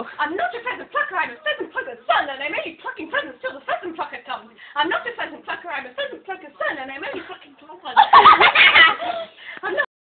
Oh. I'm not a pheasant plucker, I'm a pheasant plucker's son, and I'm only plucking pheasants till the pheasant plucker comes. I'm not a pheasant plucker, I'm a pheasant plucker's son,